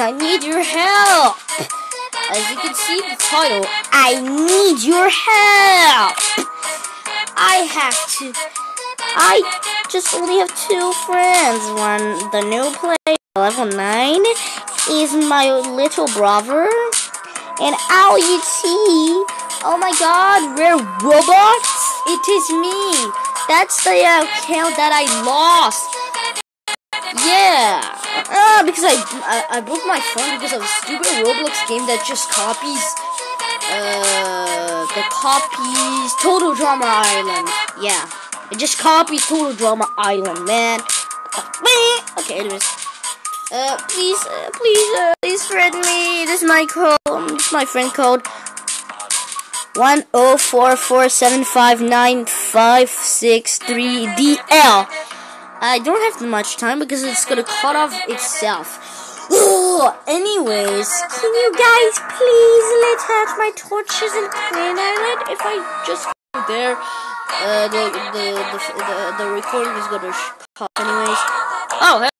I need your help. As you can see the title, I need your help. I have to. I just only have two friends. One, the new player, level 9, is my little brother. And LUT, oh my god, rare robots? It is me. That's the account that I lost. Uh, because I, I, I broke my phone because of a stupid Roblox game that just copies uh the copies Total Drama Island. Yeah. It just copies Total Drama Island, man. Okay, anyways. Uh, please, uh, please, uh, please friend me. This is my code. This is my friend code. One zero four four seven five nine five six three DL. I don't have much time because it's gonna cut off itself. Ugh. Anyways, can you guys please let out my torches and Crane Island? If I just go there, uh, the the the the, the recording is gonna cut anyways. Oh hey.